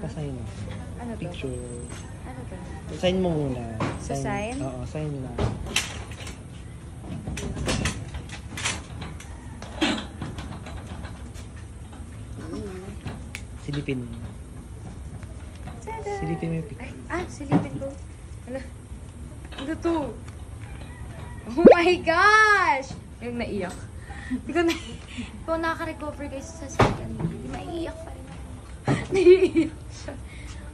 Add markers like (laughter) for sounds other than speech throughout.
pasign. Ano to? Picture. Ano to? Sign mo muna. Sa sign? Oo, sign na. Silipin mo. Tada! Silipin mo yung Ay, picture. ah, silipin ko. Ano? Ano to? Oh my gosh! Yung naiyak. Hindi ko na... Kung nakaka-recover guys sa second hindi maiiyak pa rin. Naiiyak siya.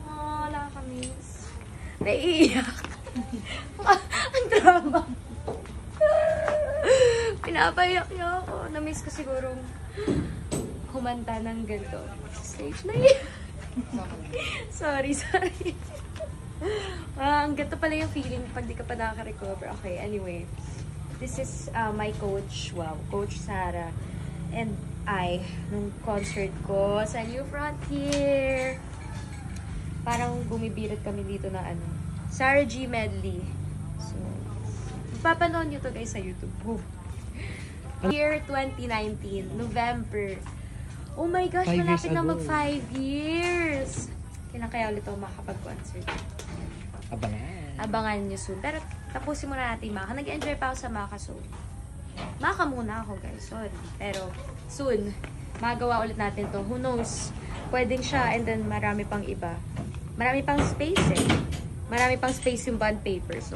Oh, nakaka-miss. Naiiyak. Ang drama. Pinapayak niya ako. Na-miss ko siguro kumanta ng ganito. Stage na sorry, sorry. Ah, ang ganito pala yung feeling pag di ka pa nakaka-recover. Okay, anyway. This is uh, my coach. Wow, Coach Sarah. And I, nung concert ko sa New Frontier. Parang bumibirit kami dito na ano. Sarah G Medley. So, papanood nyo to guys sa YouTube. Oh. Year 2019, November. Oh my gosh, Five malapit na mag 5 years. Kailan ulit ako makakapag-concert. Abangan. Abangan nyo soon. Pero tapusin muna natin Maka. Nag-enjoy pa ako sa Maka so. Maka muna ako guys, sorry. Pero soon, magawa ulit natin to. Who knows? Pwedeng siya and then marami pang iba. Marami pang space eh. Marami pang space yung bond paper. So,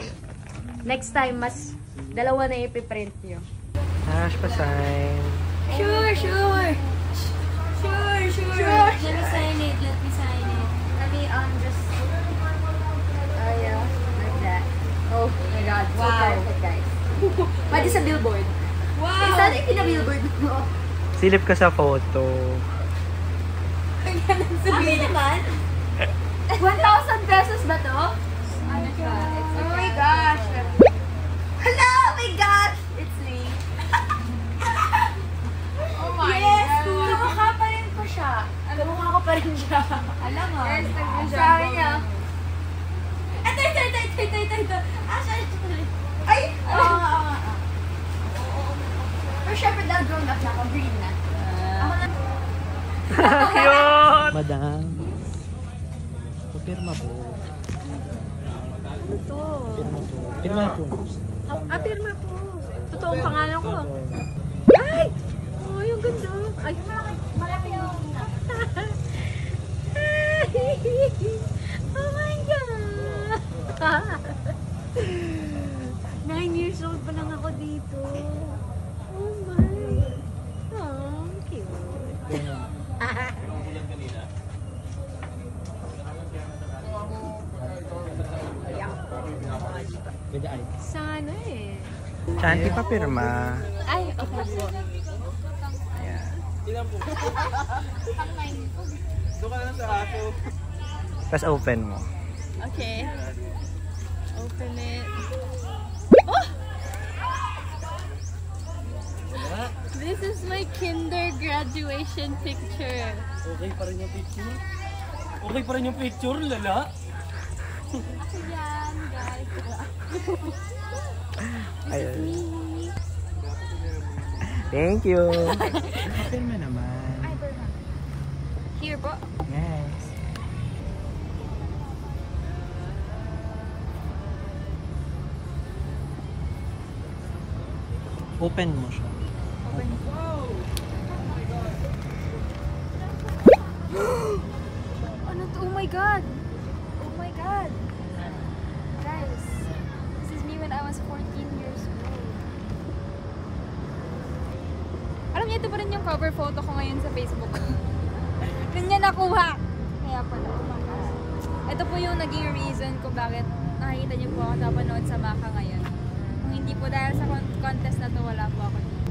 next time, mas dalawa na ipiprint nyo. Hash pa sign. Sure, sure. Sure, sure. Let me sign it. Let me sign it. Let me um just Oh yeah, like that. Oh my god, so Wow. perfect guys. (laughs) Pwede sa billboard. Wow! Eh, sana yung pina-billboard mo. Silip ka sa photo. Ano naman? (laughs) 1,000 pesos ba to? Ano siya? Oh my gosh! Hello! Oh my gosh! It's me. (laughs) Oh my yes! God. Kamukha pa rin ko siya. Kamukha ko pa rin siya. Alam mo. Yes, Ang sabi jumbo. niya. Ito, ito, ito, ito, ito, ito, ito. Ah, sorry, sorry. Ay! Oo, oo, oo. Pero syempre dahil grown up na ako, green na. Ako na. (laughs) Cute! Madam. Papirma po. Ano to? Pirma po. Pirma po. Ah, pirma po. Totoong pangalan ko. Ay! Oh, yung ganda. Ay, malaki yung... (laughs) oh my God! (laughs) Nine years old pa lang ako dito. Oh my. Oh, cute. Sana eh. Chanti papirma. Ay, okay po. Ayan. Tapos open mo. Okay. Open it. Oh! This is my kinder graduation picture. Okay pa rin yung picture? Okay pa rin yung picture, lala? Ayan, guys. (laughs) Ayan. Thank you. Open mo naman. Here po. Yes. Open mo siya. (gasps) Ano to? Oh my God! Oh my God! Guys, this is me when I was 14 years old. Alam niyo, ito pa rin yung cover photo ko ngayon sa Facebook. (laughs) Doon niya nakuha. Kaya pala, oh. Ito po yung naging reason ko bakit nakikita niyo po ako napanood sa Maka ngayon. Kung hindi po dahil sa con- contest na to, wala po ako dito.